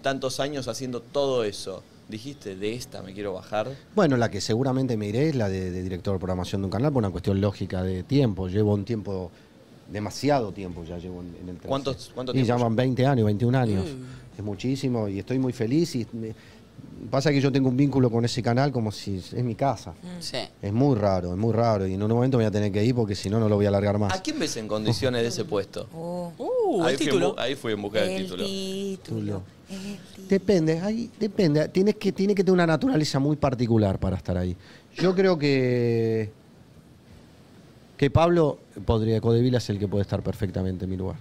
con tantos años haciendo todo eso, dijiste, de esta me quiero bajar. Bueno, la que seguramente me iré es la de, de director de programación de un canal por una cuestión lógica de tiempo. Llevo un tiempo, demasiado tiempo ya llevo en, en el 13. ¿Cuántos- cuánto Y tiempo llaman 20 años, 21 años. Mm. Es muchísimo y estoy muy feliz. y me- Pasa que yo tengo un vínculo con ese canal como si es mi casa. Sí. Es muy raro, es muy raro. Y en un momento me voy a tener que ir porque si no, no lo voy a alargar más. ¿A quién ves en condiciones de ese puesto? Oh, Uh, ahí, el fui en título. ahí fui en busca del el título. título. el título. Depende, ahí depende. Tienes que, tiene que tener una naturaleza muy particular para estar ahí. Yo creo que que Pablo podría, Codevila es el que puede estar perfectamente en mi lugar.